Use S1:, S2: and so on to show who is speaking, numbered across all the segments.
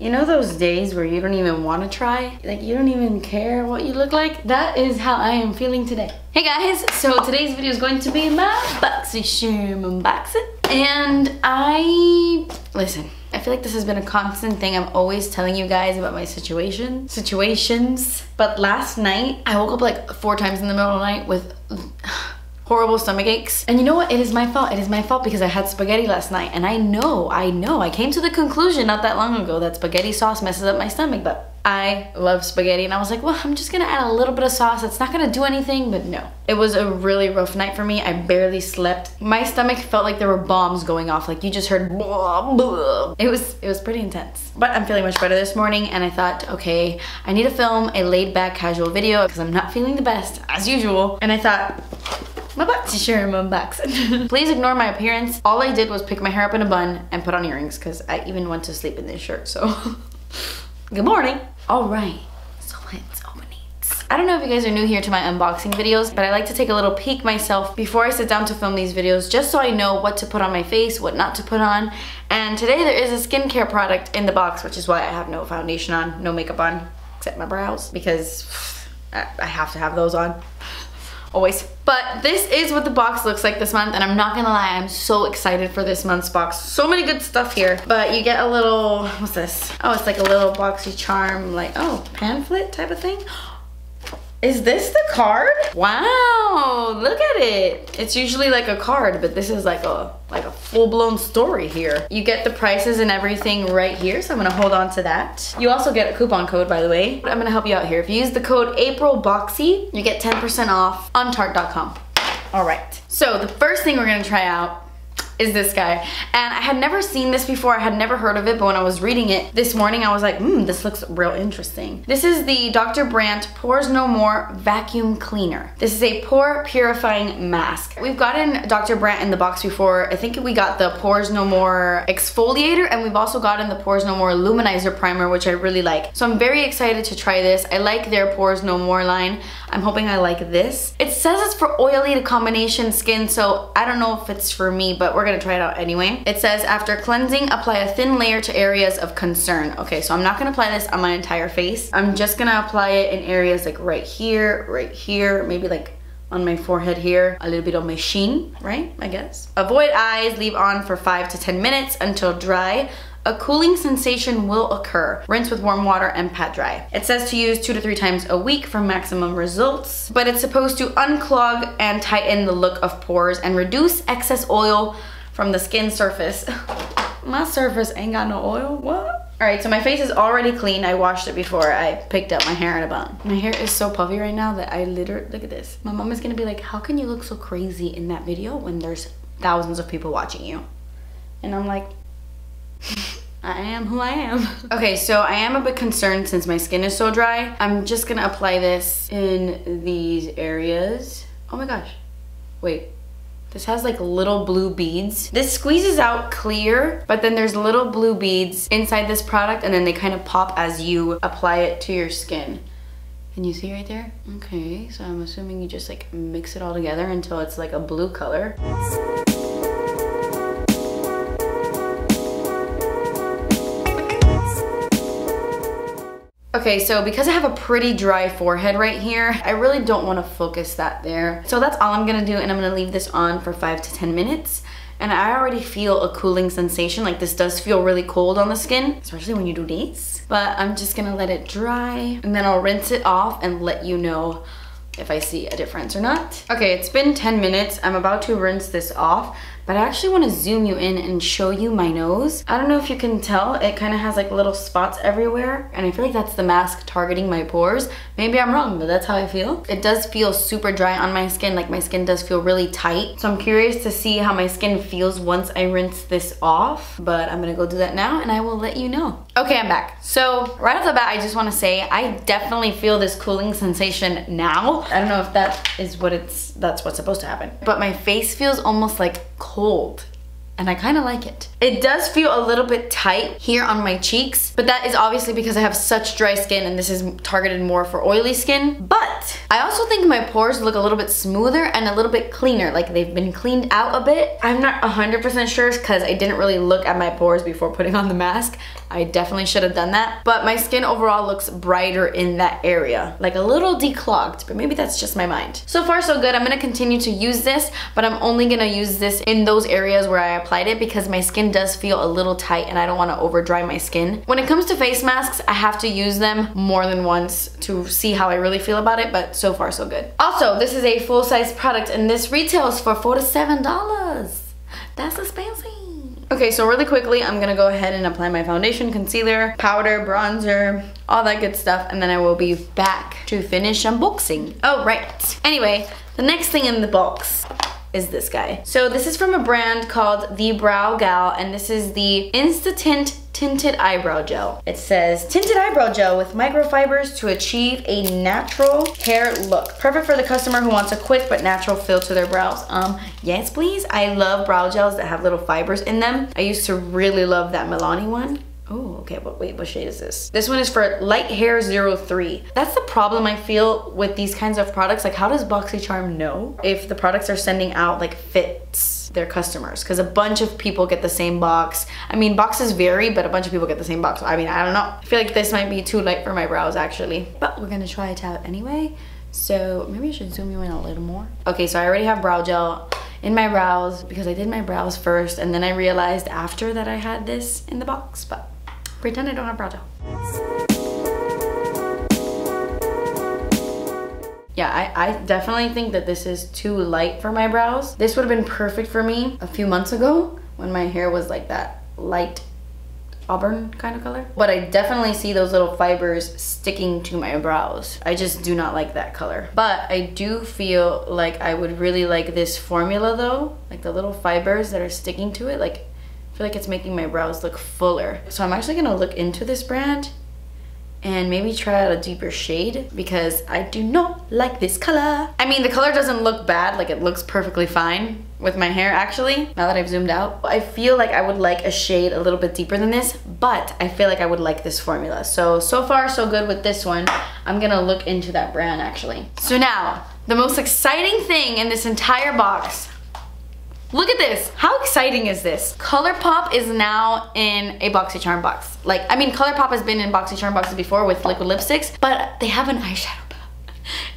S1: You know those days where you don't even want to try? Like you don't even care what you look like? That is how I am feeling today. Hey guys, so today's video is going to be my BoxyCharm unboxing. And I, listen, I feel like this has been a constant thing. I'm always telling you guys about my situation, situations. But last night, I woke up like four times in the middle of the night with horrible stomach aches. And you know what? It is my fault. It is my fault because I had spaghetti last night. And I know, I know, I came to the conclusion not that long ago that spaghetti sauce messes up my stomach, but I love spaghetti. And I was like, well, I'm just gonna add a little bit of sauce. It's not gonna do anything, but no. It was a really rough night for me. I barely slept. My stomach felt like there were bombs going off. Like you just heard blah, blah. It was, it was pretty intense. But I'm feeling much better this morning and I thought, okay, I need to film a laid back casual video because I'm not feeling the best as usual. And I thought, my BoxyCharm unboxing. Please ignore my appearance. All I did was pick my hair up in a bun and put on earrings because I even went to sleep in this shirt, so. Good morning. All right, so let's open it. I don't know if you guys are new here to my unboxing videos, but I like to take a little peek myself before I sit down to film these videos just so I know what to put on my face, what not to put on. And today there is a skincare product in the box, which is why I have no foundation on, no makeup on, except my brows, because I have to have those on always. But this is what the box looks like this month and I'm not gonna lie, I'm so excited for this month's box. So many good stuff here. But you get a little, what's this? Oh, it's like a little boxy charm, like, oh, pamphlet type of thing. Is this the card? Wow, look at it. It's usually like a card, but this is like a like a full-blown story here. You get the prices and everything right here, so I'm gonna hold on to that. You also get a coupon code, by the way. I'm gonna help you out here. If you use the code AprilBoxy, you get 10% off on Tarte.com. All right, so the first thing we're gonna try out is this guy. And I had never seen this before. I had never heard of it, but when I was reading it this morning, I was like, hmm, this looks real interesting. This is the Dr. Brandt Pores No More Vacuum Cleaner. This is a pore purifying mask. We've gotten Dr. Brandt in the box before. I think we got the Pores No More exfoliator and we've also gotten the Pores No More luminizer primer, which I really like. So I'm very excited to try this. I like their Pores No More line. I'm hoping I like this. It says it's for oily to combination skin, so I don't know if it's for me, but we're gonna try it out anyway. It says, after cleansing, apply a thin layer to areas of concern. Okay, so I'm not gonna apply this on my entire face. I'm just gonna apply it in areas like right here, right here, maybe like on my forehead here, a little bit on my sheen, right, I guess. Avoid eyes, leave on for five to 10 minutes until dry a cooling sensation will occur. Rinse with warm water and pat dry. It says to use two to three times a week for maximum results, but it's supposed to unclog and tighten the look of pores and reduce excess oil from the skin surface. my surface ain't got no oil, what? All right, so my face is already clean. I washed it before I picked up my hair in a bun. My hair is so puffy right now that I literally, look at this. My mom is gonna be like, how can you look so crazy in that video when there's thousands of people watching you? And I'm like, I am who I am. okay, so I am a bit concerned since my skin is so dry. I'm just gonna apply this in these areas. Oh my gosh, wait. This has like little blue beads. This squeezes out clear, but then there's little blue beads inside this product and then they kind of pop as you apply it to your skin. Can you see right there? Okay, so I'm assuming you just like mix it all together until it's like a blue color. Okay, so because I have a pretty dry forehead right here, I really don't want to focus that there. So that's all I'm going to do and I'm going to leave this on for 5 to 10 minutes. And I already feel a cooling sensation, like this does feel really cold on the skin, especially when you do these. But I'm just going to let it dry and then I'll rinse it off and let you know if I see a difference or not. Okay, it's been 10 minutes. I'm about to rinse this off but I actually want to zoom you in and show you my nose. I don't know if you can tell, it kind of has like little spots everywhere and I feel like that's the mask targeting my pores. Maybe I'm wrong, but that's how I feel. It does feel super dry on my skin, like my skin does feel really tight. So I'm curious to see how my skin feels once I rinse this off, but I'm gonna go do that now and I will let you know. Okay, I'm back. So right off the bat, I just wanna say, I definitely feel this cooling sensation now. I don't know if that is what it's, that's what's supposed to happen, but my face feels almost like cold. And I kind of like it. It does feel a little bit tight here on my cheeks, but that is obviously because I have such dry skin and this is targeted more for oily skin. But I also think my pores look a little bit smoother and a little bit cleaner, like they've been cleaned out a bit. I'm not 100% sure because I didn't really look at my pores before putting on the mask. I definitely should have done that. But my skin overall looks brighter in that area, like a little declogged, but maybe that's just my mind. So far so good. I'm gonna continue to use this, but I'm only gonna use this in those areas where I applied it because my skin does feel a little tight and I don't wanna over dry my skin. When it comes to face masks, I have to use them more than once to see how I really feel about it, but so far so good. Also, this is a full-size product and this retails for $47. That's expensive. Okay, so really quickly, I'm gonna go ahead and apply my foundation, concealer, powder, bronzer, all that good stuff, and then I will be back to finish unboxing. Oh, right. Anyway, the next thing in the box is this guy. So this is from a brand called The Brow Gal, and this is the Insta-Tint Tinted Eyebrow Gel. It says, tinted eyebrow gel with microfibers to achieve a natural hair look. Perfect for the customer who wants a quick but natural feel to their brows. Um, yes please. I love brow gels that have little fibers in them. I used to really love that Milani one. Oh, okay, but wait, what shade is this? This one is for Light Hair 03. That's the problem I feel with these kinds of products. Like, how does BoxyCharm know if the products are sending out like fits their customers? Because a bunch of people get the same box. I mean, boxes vary, but a bunch of people get the same box. I mean, I don't know. I feel like this might be too light for my brows actually, but we're gonna try it out anyway. So maybe I should zoom you in a little more. Okay, so I already have brow gel in my brows because I did my brows first and then I realized after that I had this in the box, but Pretend I don't have brow gel. Yeah, I, I definitely think that this is too light for my brows. This would have been perfect for me a few months ago when my hair was like that light auburn kind of color. But I definitely see those little fibers sticking to my brows. I just do not like that color. But I do feel like I would really like this formula though. Like the little fibers that are sticking to it. Like feel like it's making my brows look fuller. So I'm actually gonna look into this brand and maybe try out a deeper shade because I do not like this color. I mean, the color doesn't look bad, like it looks perfectly fine with my hair actually, now that I've zoomed out. I feel like I would like a shade a little bit deeper than this, but I feel like I would like this formula. So, so far so good with this one. I'm gonna look into that brand actually. So now, the most exciting thing in this entire box Look at this. How exciting is this? ColourPop is now in a BoxyCharm box. Like, I mean, ColourPop has been in BoxyCharm boxes before with liquid lipsticks, but they have an eyeshadow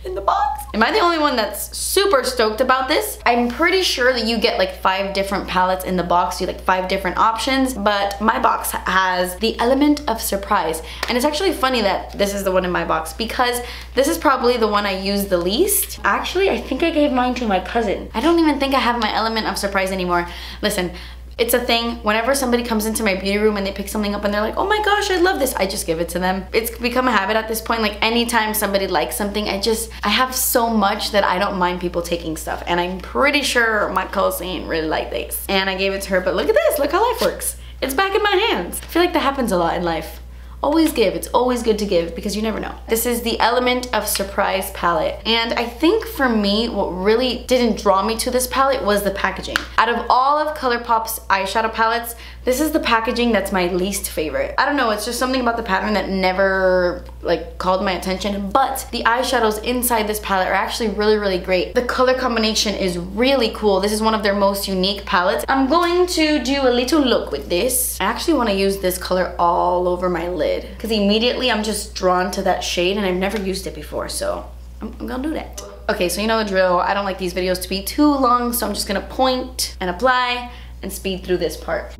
S1: in the box. Am I the only one that's super stoked about this? I'm pretty sure that you get like five different palettes in the box, you like five different options, but my box has the element of surprise. And it's actually funny that this is the one in my box because this is probably the one I use the least. Actually, I think I gave mine to my cousin. I don't even think I have my element of surprise anymore. Listen, it's a thing. Whenever somebody comes into my beauty room and they pick something up and they're like, oh my gosh, I love this, I just give it to them. It's become a habit at this point. Like anytime somebody likes something, I just, I have so much that I don't mind people taking stuff. And I'm pretty sure my cousin really liked this. And I gave it to her, but look at this, look how life works. It's back in my hands. I feel like that happens a lot in life. Always give, it's always good to give because you never know. This is the Element of Surprise palette. And I think for me, what really didn't draw me to this palette was the packaging. Out of all of ColourPop's eyeshadow palettes, this is the packaging that's my least favorite. I don't know, it's just something about the pattern that never like called my attention, but the eyeshadows inside this palette are actually really, really great. The color combination is really cool. This is one of their most unique palettes. I'm going to do a little look with this. I actually wanna use this color all over my lid because immediately I'm just drawn to that shade and I've never used it before, so I'm, I'm gonna do that. Okay, so you know the drill. I don't like these videos to be too long, so I'm just gonna point and apply and speed through this part.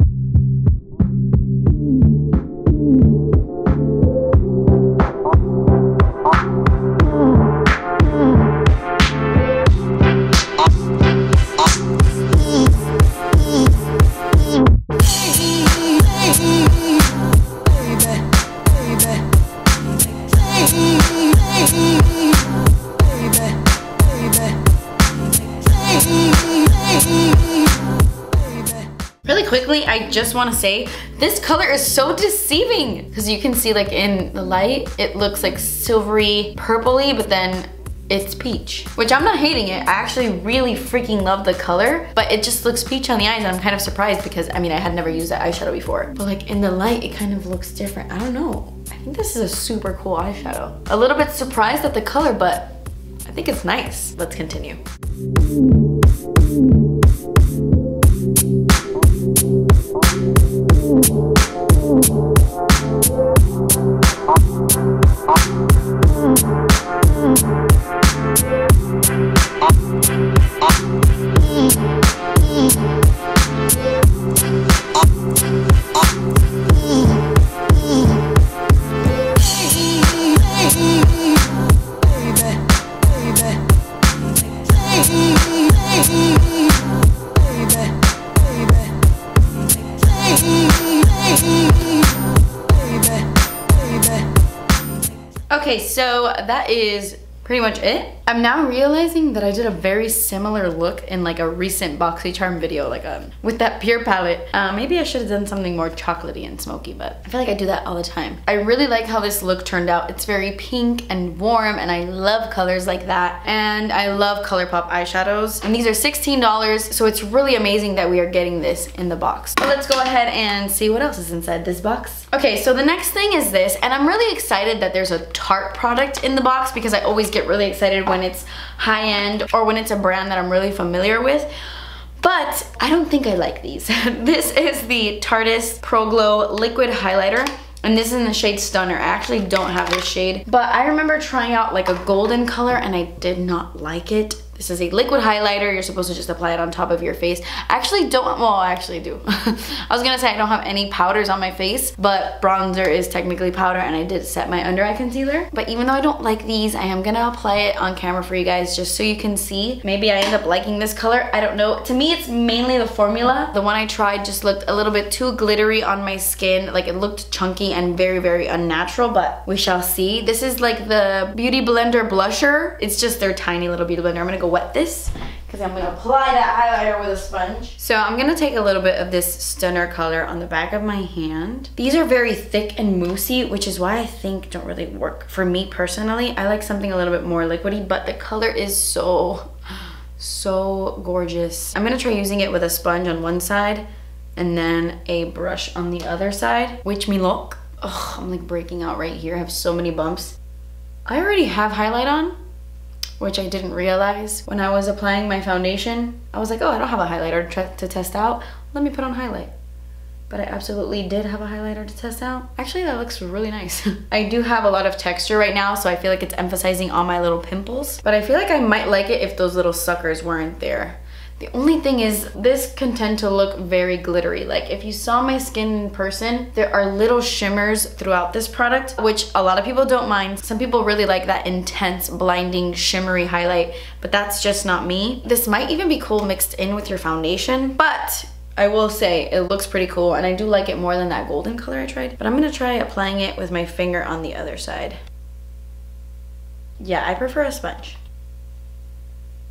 S1: Wanna say, this color is so deceiving because you can see like in the light, it looks like silvery purpley, but then it's peach, which I'm not hating it. I actually really freaking love the color, but it just looks peach on the eyes and I'm kind of surprised because I mean, I had never used that eyeshadow before, but like in the light, it kind of looks different. I don't know. I think this is a super cool eyeshadow. A little bit surprised at the color, but I think it's nice. Let's continue. Okay, so that is pretty much it. I'm now realizing that I did a very similar look in like a recent BoxyCharm video, like um, with that pure palette. Uh, maybe I should have done something more chocolatey and smoky, but I feel like I do that all the time. I really like how this look turned out. It's very pink and warm and I love colors like that. And I love ColourPop eyeshadows. And these are $16, so it's really amazing that we are getting this in the box. So let's go ahead and see what else is inside this box. Okay, so the next thing is this, and I'm really excited that there's a Tarte product in the box because I always get really excited when it's high-end or when it's a brand that I'm really familiar with. But I don't think I like these. this is the Tarteist Pro Glow Liquid Highlighter. And this is in the shade Stunner. I actually don't have this shade. But I remember trying out like a golden color and I did not like it. This is a liquid highlighter. You're supposed to just apply it on top of your face. I actually don't, well, I actually do. I was gonna say I don't have any powders on my face, but bronzer is technically powder and I did set my under eye concealer. But even though I don't like these, I am gonna apply it on camera for you guys just so you can see. Maybe I end up liking this color. I don't know. To me, it's mainly the formula. The one I tried just looked a little bit too glittery on my skin. Like it looked chunky and very, very unnatural, but we shall see. This is like the Beauty Blender blusher. It's just their tiny little Beauty Blender. I'm gonna go wet this because I'm gonna apply that highlighter with a sponge. So I'm gonna take a little bit of this Stunner color on the back of my hand. These are very thick and moussey, which is why I think don't really work for me personally. I like something a little bit more liquidy, but the color is so, so gorgeous. I'm gonna try using it with a sponge on one side and then a brush on the other side. Which me look. Oh, I'm like breaking out right here. I have so many bumps. I already have highlight on, which I didn't realize when I was applying my foundation. I was like, oh, I don't have a highlighter to, test out. Let me put on highlight. But I absolutely did have a highlighter to test out. Actually, that looks really nice. I do have a lot of texture right now, so I feel like it's emphasizing on my little pimples. But I feel like I might like it if those little suckers weren't there. The only thing is this can tend to look very glittery. Like if you saw my skin in person, there are little shimmers throughout this product, which a lot of people don't mind. Some people really like that intense, blinding, shimmery highlight, but that's just not me. This might even be cool mixed in with your foundation, but I will say it looks pretty cool and I do like it more than that golden color I tried, but I'm gonna try applying it with my finger on the other side. Yeah, I prefer a sponge.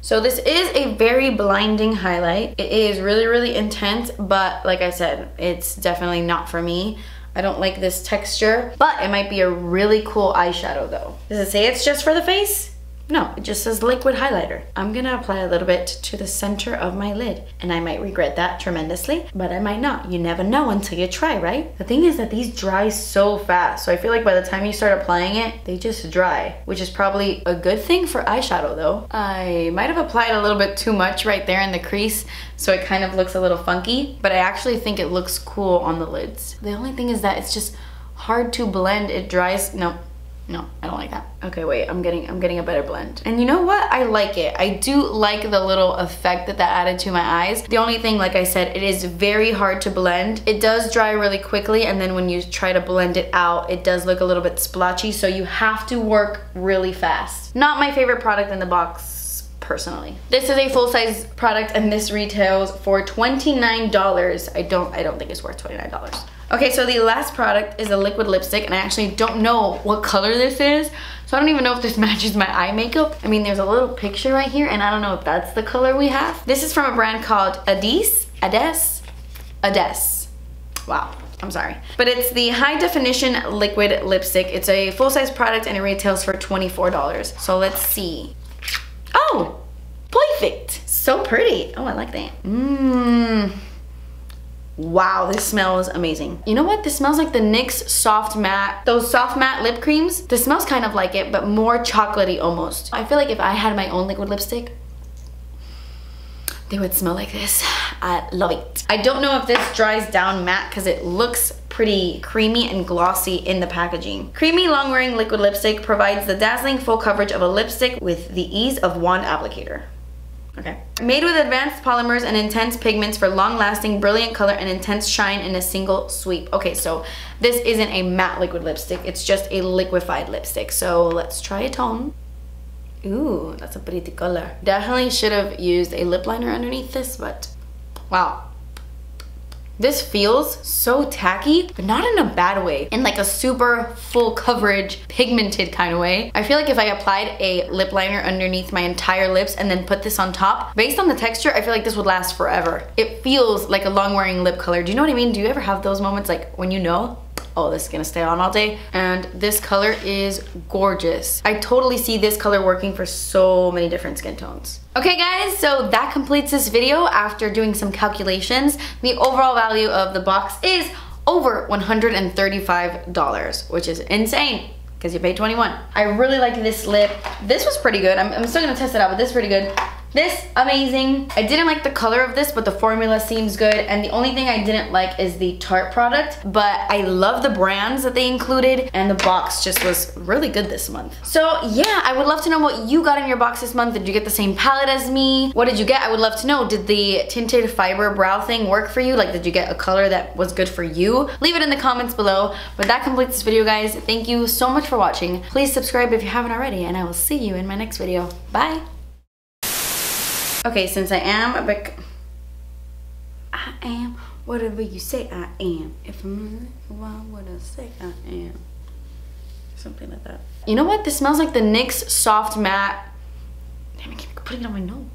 S1: So this is a very blinding highlight. It is really, really intense, but like I said, it's definitely not for me. I don't like this texture, but it might be a really cool eyeshadow though. Does it say it's just for the face? No, it just says liquid highlighter. I'm gonna apply a little bit to the center of my lid and I might regret that tremendously, but I might not. You never know until you try, right? The thing is that these dry so fast, so I feel like by the time you start applying it, they just dry, which is probably a good thing for eyeshadow though. I might have applied a little bit too much right there in the crease, so it kind of looks a little funky, but I actually think it looks cool on the lids. The only thing is that it's just hard to blend. It dries, no, no, I don't like that. Okay, wait, I'm getting I'm getting a better blend. And you know what? I like it. I do like the little effect that that added to my eyes. The only thing, like I said, it is very hard to blend. It does dry really quickly, and then when you try to blend it out, it does look a little bit splotchy, so you have to work really fast. Not my favorite product in the box personally. This is a full-size product and this retails for $29. I don't I don't think it's worth $29. Okay, so the last product is a liquid lipstick, and I actually don't know what color this is, so I don't even know if this matches my eye makeup. I mean, there's a little picture right here, and I don't know if that's the color we have. This is from a brand called Adis, Ades, Ades. Wow. I'm sorry. But it's the high definition liquid lipstick. It's a full size product and it retails for $24. So let's see. Oh, perfect. So pretty. Oh, I like that. Mmm. Wow, this smells amazing. You know what? This smells like the NYX Soft Matte, those soft matte lip creams. This smells kind of like it, but more chocolatey almost. I feel like if I had my own liquid lipstick, they would smell like this. I love it. I don't know if this dries down matte because it looks pretty creamy and glossy in the packaging. Creamy long wearing liquid lipstick provides the dazzling full coverage of a lipstick with the ease of wand applicator. Okay. Made with advanced polymers and intense pigments for long-lasting, brilliant color and intense shine in a single sweep. Okay, so this isn't a matte liquid lipstick. It's just a liquefied lipstick. So let's try it on. Ooh, that's a pretty color. Definitely should have used a lip liner underneath this, but wow. This feels so tacky, but not in a bad way. In like a super full coverage, pigmented kind of way. I feel like if I applied a lip liner underneath my entire lips and then put this on top, based on the texture, I feel like this would last forever. It feels like a long wearing lip color. Do you know what I mean? Do you ever have those moments like when you know oh, this is gonna stay on all day. And this color is gorgeous. I totally see this color working for so many different skin tones. Okay guys, so that completes this video after doing some calculations. The overall value of the box is over $135, which is insane because you paid 21. I really like this lip. This was pretty good. I'm, I'm still gonna test it out, but this is pretty good. This, amazing. I didn't like the color of this, but the formula seems good. And the only thing I didn't like is the Tarte product, but I love the brands that they included and the box just was really good this month. So yeah, I would love to know what you got in your box this month. Did you get the same palette as me? What did you get? I would love to know. Did the tinted fiber brow thing work for you? Like, did you get a color that was good for you? Leave it in the comments below. But that completes this video, guys. Thank you so much for watching. Please subscribe if you haven't already, and I will see you in my next video. Bye. Okay, since I am a big... I am whatever you say I am. If I'm why would I say I am? Something like that. You know what? This smells like the NYX Soft Matte. Damn, I keep putting it on my nose.